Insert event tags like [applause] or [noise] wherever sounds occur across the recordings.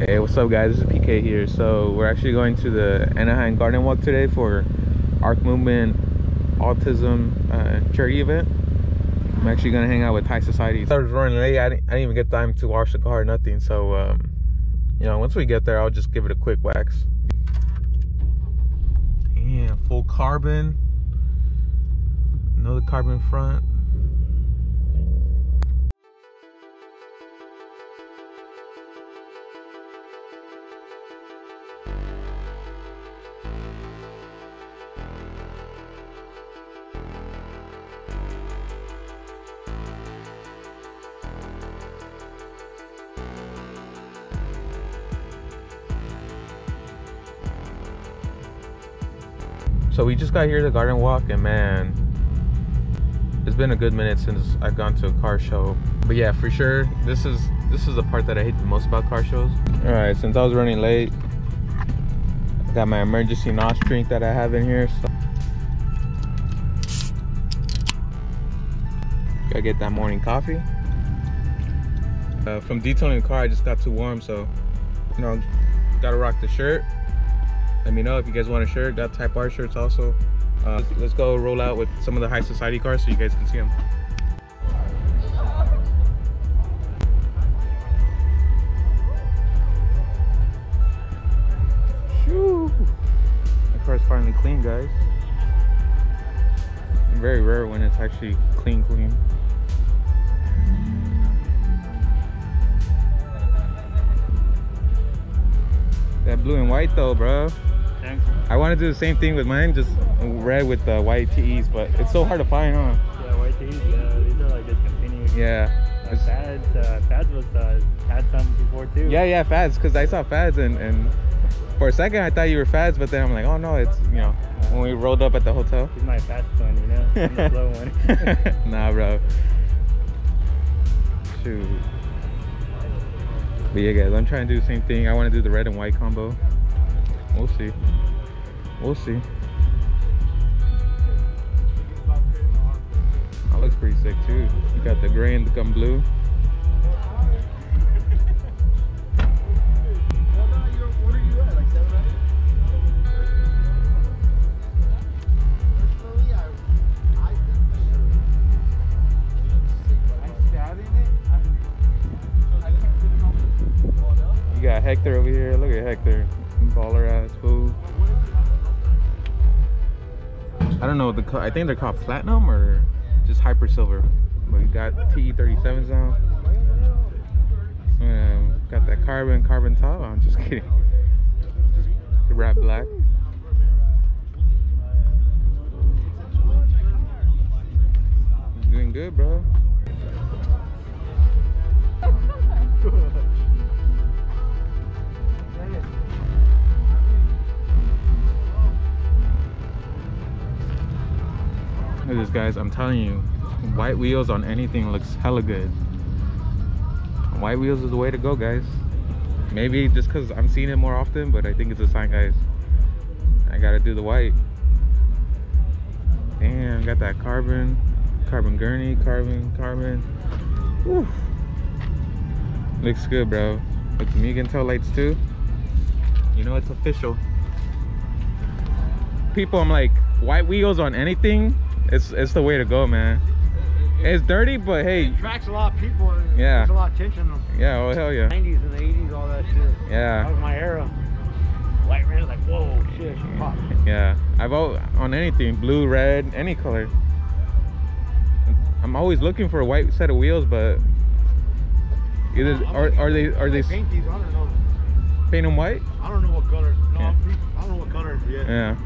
Hey, what's up guys? This is PK here. So we're actually going to the Anaheim Garden Walk today for Ark Movement Autism uh, charity event. I'm actually gonna hang out with High Society. I was running late. I didn't, I didn't even get time to wash the car, or nothing. So, um, you know, once we get there, I'll just give it a quick wax. Yeah, full carbon. Another carbon front. We just got here to Garden Walk, and man, it's been a good minute since I've gone to a car show. But yeah, for sure, this is this is the part that I hate the most about car shows. All right, since I was running late, I got my emergency NOS drink that I have in here. So gotta get that morning coffee. Uh, from detailing the car, I just got too warm, so you know, gotta rock the shirt let me know if you guys want a shirt got type r shirts also. Uh, let's, let's go roll out with some of the high society cars so you guys can see them Shoo. the car's finally clean guys. Very rare when it's actually clean clean. That blue and white though bro Thanks. I want to do the same thing with mine, just red with the white TEs, but it's so hard to find, huh? Yeah, white TEs, yeah, these are like discontinued. Yeah. Uh, fads, uh, fads was uh, had some before too. Yeah, yeah, fads, because I saw fads and, and for a second I thought you were fads, but then I'm like, oh no, it's, you know, when we rolled up at the hotel. He's my fast one, you know? I'm the slow one. [laughs] nah, bro. Shoot. But yeah, guys, I'm trying to do the same thing. I want to do the red and white combo. We'll see. We'll see. That looks pretty sick too. You got the gray and gum blue. You got Hector over here. Look at Hector baller ass food. I don't know the I think they're called platinum or just hyper silver. But you got TE37s now. Um, got that carbon carbon top. I'm just kidding. Just wrap black. Doing good, bro. This guys, I'm telling you, white wheels on anything looks hella good. White wheels is the way to go guys. Maybe just because I'm seeing it more often, but I think it's a sign guys. I gotta do the white. Damn, got that carbon, carbon gurney, carbon, carbon. Whew. Looks good, bro. With the Mugen tail lights too. You know it's official. People, I'm like, white wheels on anything it's it's the way to go, man. It's dirty, but hey. It attracts a lot of people. Yeah. There's a lot of tension. Yeah, oh hell yeah. 90s and the 80s, all that shit. Yeah. That was my era. White red, like whoa, shit, pop. Yeah, I vote on anything, blue, red, any color. I'm always looking for a white set of wheels, but either uh, are are they are they paint these? I don't know. Paint them white? I don't know what color. No, yeah. I don't know what color yet. Yeah.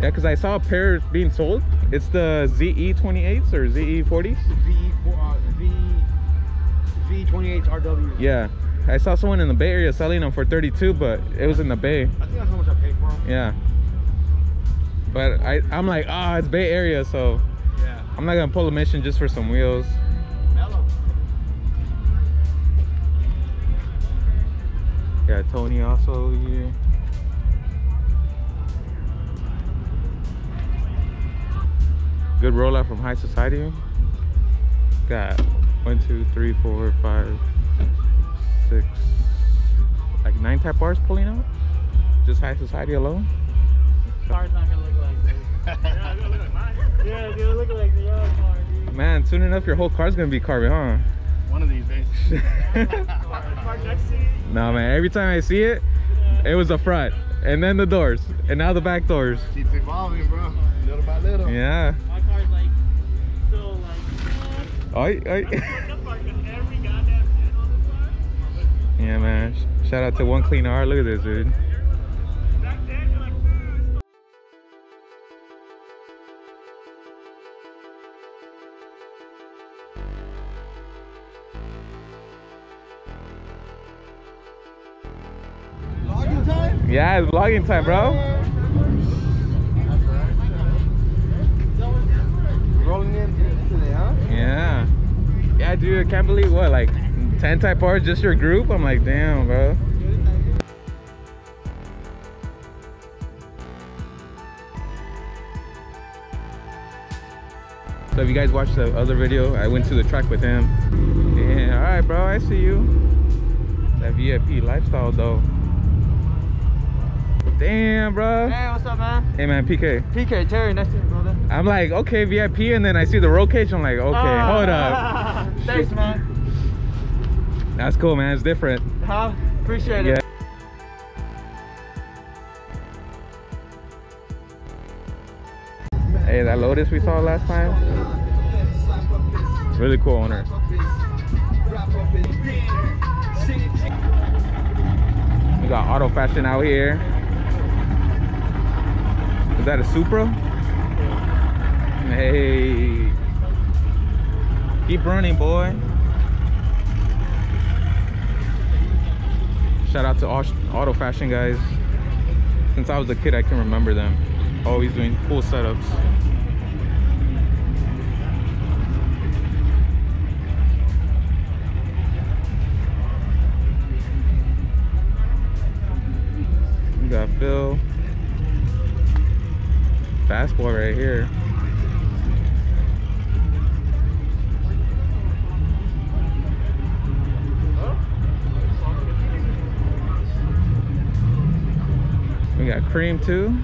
Yeah, because I saw a pair being sold. It's the ZE28s or ZE40s? ZE, uh, Z, Z28s RW. Yeah. I saw someone in the Bay Area selling them for 32, but it was in the Bay. I think that's how much I paid for them. Yeah. But I, I'm like, ah, oh, it's Bay Area, so yeah. I'm not gonna pull a mission just for some wheels. Mellow. Got Tony also here. Good rollout from high society got one two three four five six nine type bars pulling out? Just high society alone? Car's not gonna look like this. yeah, it's gonna look like mine. Yeah, it's gonna look like the other car, dude. Man, soon enough your whole car's gonna be carbon, huh? One of these days. Park next to you. no man, every time I see it, it was the front, and then the doors, and now the back doors. Keeps evolving, bro. Little by little. Yeah. This [laughs] car. yeah, man. Shout out to One Clean R. Look at this, dude. Back then, you're like, "Ooh, Logging time? Yeah, it's vlogging time, bro. Rolling in today, huh? Yeah. Yeah, dude, I can't believe what, like 10 type R's just your group? I'm like, damn, bro. So if you guys watched the other video, I went to the track with him. Yeah, all right, bro, I see you. That VIP lifestyle, though. Damn, bro. Hey, what's up, man? Hey, man, PK. PK, Terry, nice to meet you, brother. I'm like, okay, VIP, and then I see the roll cage. I'm like, okay, Ah. hold up. [laughs] Thanks, man. That's cool, man. It's different. Huh? Appreciate Yeah. it. Hey, that Lotus we saw last time. Really cool owner. We got auto fashion out here. Is that a Supra? Hey. Keep running, boy. Shout out to Auto Fashion guys. Since I was a kid, I can remember them. Always doing cool setups. We got Phil. Fastball right here. Got cream too.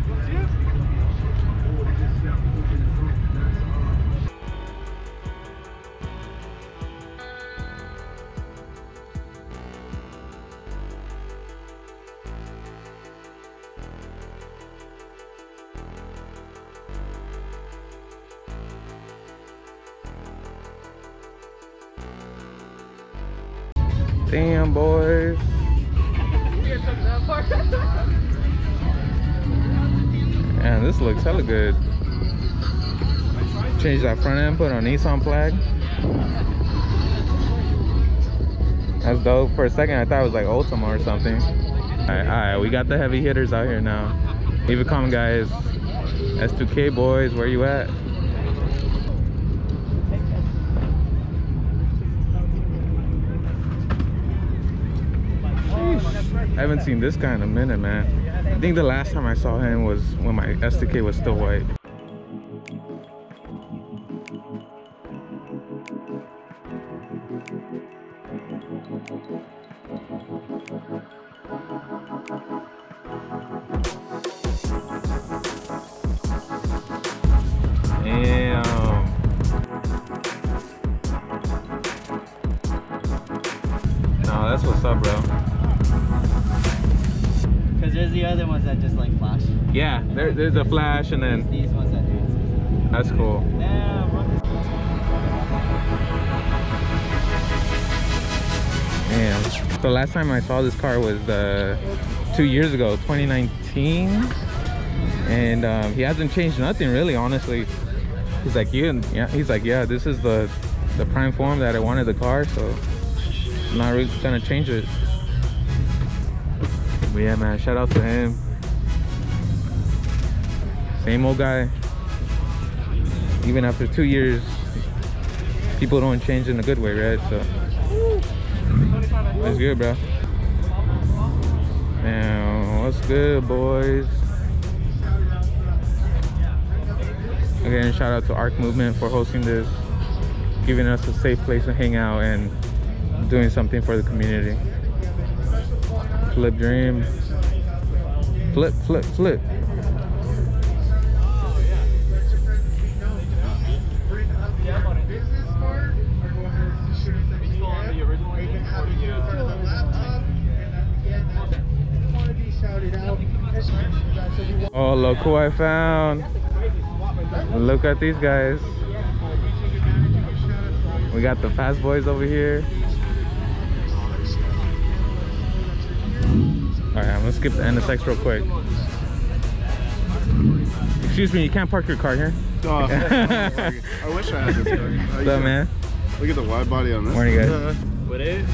Damn boys. [laughs] [laughs] Man, this looks hella good. Change that front end, put on Nissan flag. That's dope. For a second, I thought it was like Ultima or something. All right, all right, we got the heavy hitters out here now. Leave a comment, guys. S2K boys, where you at? I haven't seen this guy in a minute, man. I think the last time I saw him was when my S2K was still white. That just like flash. Yeah, there, there's a flash and then these ones that do it. that's cool. Damn, The last time I saw this car was uh, two years ago, 2019. And um, he hasn't changed nothing really, honestly. He's like, yeah, yeah. He's like, yeah, this is the the prime form that I wanted the car, so I'm not really gonna change it. But yeah, man, shout out to him. Same old guy. Even after two years, people don't change in a good way, right? So. That's good, bro. Now, what's good, boys? Again, shout out to Ark Movement for hosting this, giving us a safe place to hang out and doing something for the community. Flip dream. Flip, flip, flip. Oh, look who I found. Look at these guys. We got the fast boys over here. Alright, I'm gonna skip the NSX real quick. Excuse me, you can't park your car here. Oh, [laughs] I wish I had this car. What's up, man? Look at the wide body on this. Morning, guys. What is? Eh?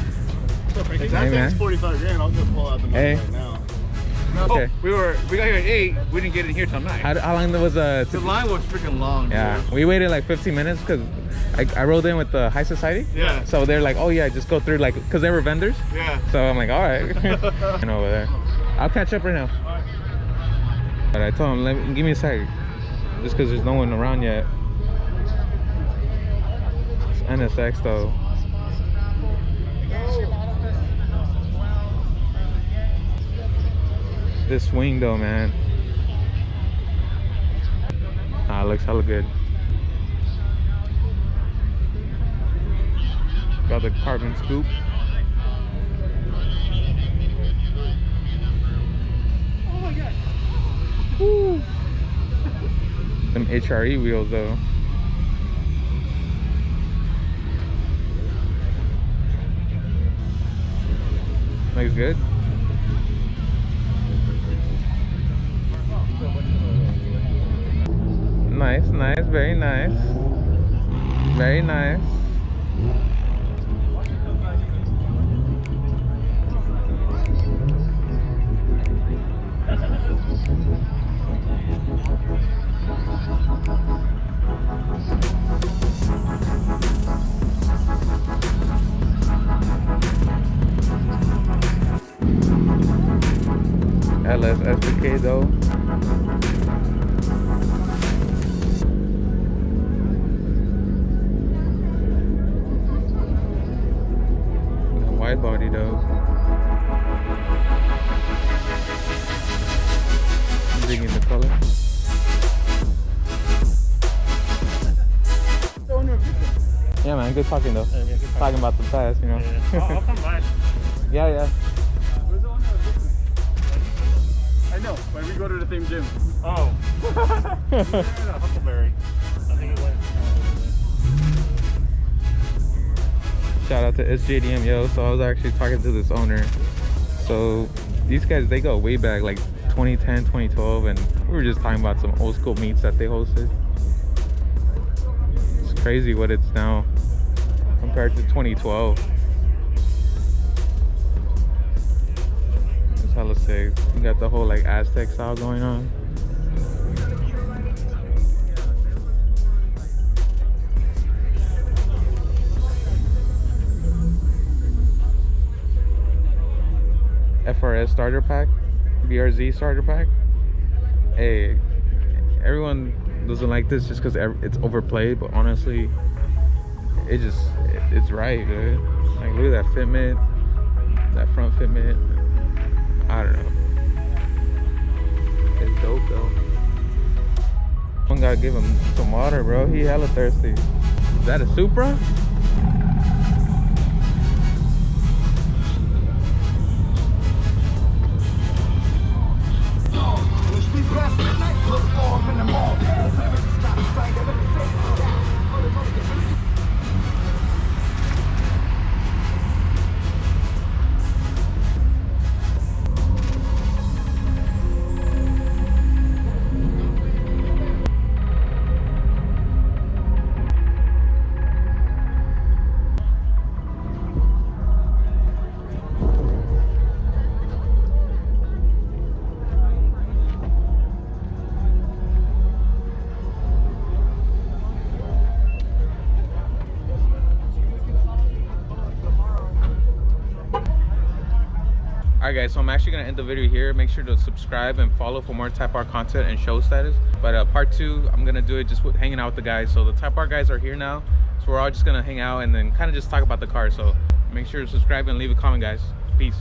If Hey, that man. thing's 45 grand, I'll go pull out the money Hey. right now. Okay. Oh, we were we got here at eight. We didn't get in here till nine. How, how long was uh? the To, line was freaking long. yeah, dude. we waited like 15 minutes because I, I rolled in with the high society. Yeah. So they're like, oh yeah, just go through like, cause they were vendors. Yeah. So I'm like, all right. and [laughs] [laughs] over there. I'll catch up right now. But I told him, let me, give me a sec. Just because there's no one around yet. It's NSX though. This swing though, man. Ah, looks hella good. Got the carbon scoop. Oh my god. Woo. HRE wheels though. Looks good. Nice, nice, very nice. Very nice. LS S2K though. Yeah man, good talking though. Yeah, good Talking about the past, you know. Yeah. I'll, I'll come by. [laughs] yeah, yeah. I know, but we go to the same gym. Oh. [laughs] yeah, Huckleberry. I think it went. Shout out to SJDM, yo. So I was actually talking to this owner. So these guys, they go way back, like 2010, 2012, and we were just talking about some old school meets that they hosted. Crazy what it's now compared to 2012. It's hella sick. You got the whole like Aztec style going on. FRS starter pack, BRZ starter pack. Hey, everyone doesn't like this just because it's overplayed, but honestly, it just it, it's right, dude. Like look at that fitment, that front fitment. I don't know. It's dope though. One gotta give him some water, bro. He hella thirsty. Is that a Supra? Alright guys, so I'm actually gonna end the video here. Make sure to subscribe and follow for more Type R content and show status. But uh, part two, I'm gonna do it just with hanging out with the guys. So the Type R guys are here now. So we're all just gonna hang out and then kind of just talk about the car. So make sure to subscribe and leave a comment guys. Peace.